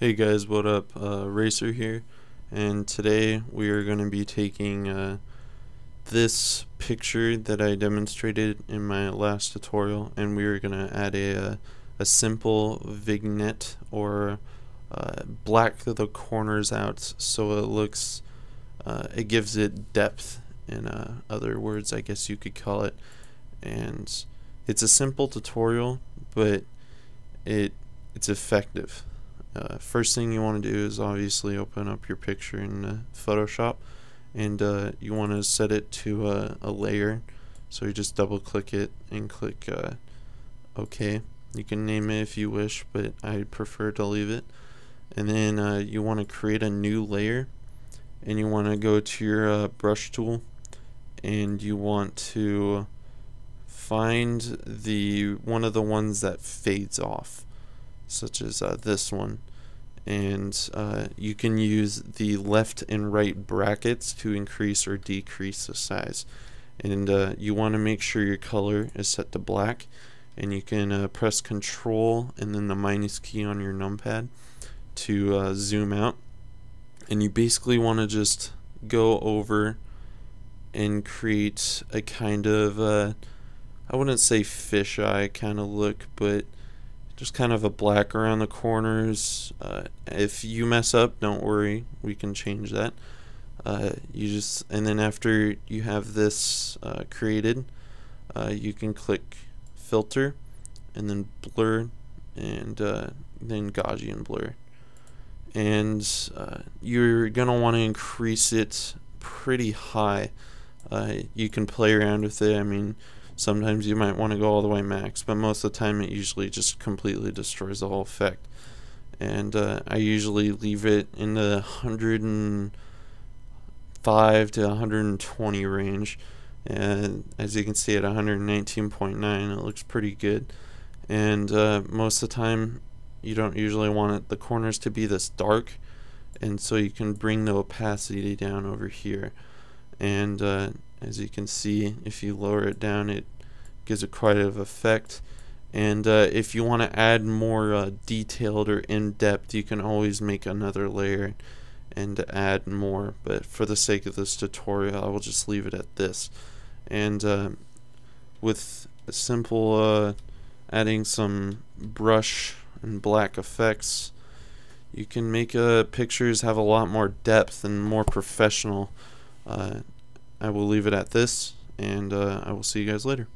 Hey guys, what up? Uh, Racer here, and today we are going to be taking uh, this picture that I demonstrated in my last tutorial, and we are going to add a, a, uh, a simple vignette or uh, black the corners out so it looks, uh, it gives it depth in uh, other words I guess you could call it, and it's a simple tutorial, but it it's effective. Uh, first thing you want to do is obviously open up your picture in uh, Photoshop and uh, you want to set it to a layer. So you just double click it and click uh, OK. You can name it if you wish but I prefer to leave it. And then uh, you want to create a new layer and you want to go to your uh, brush tool and you want to find the one of the ones that fades off such as uh, this one. And uh, you can use the left and right brackets to increase or decrease the size. And uh, you want to make sure your color is set to black. And you can uh, press control and then the minus key on your numpad to uh, zoom out. And you basically want to just go over and create a kind of uh, I wouldn't say fisheye kind of look but just kind of a black around the corners. Uh, if you mess up, don't worry, we can change that. Uh, you just and then after you have this uh, created, uh, you can click filter, and then blur, and uh, then Gaussian blur, and uh, you're gonna want to increase it pretty high. you can play around with it. I mean Sometimes you might want to go all the way max, but most of the time it usually just completely destroys the whole effect. And uh, I usually leave it in the 105 to 120 range. And as you can see at 119.9 it looks pretty good. And uh, most of the time you don't usually want it, the corners to be this dark and so you can bring the opacity down over here and uh, as you can see if you lower it down it gives it quite a effect. And uh, if you want to add more uh, detailed or in-depth you can always make another layer and add more. But for the sake of this tutorial I will just leave it at this. And uh, with simple uh, adding some brush and black effects you can make uh, pictures have a lot more depth and more professional uh, I will leave it at this, and uh, I will see you guys later.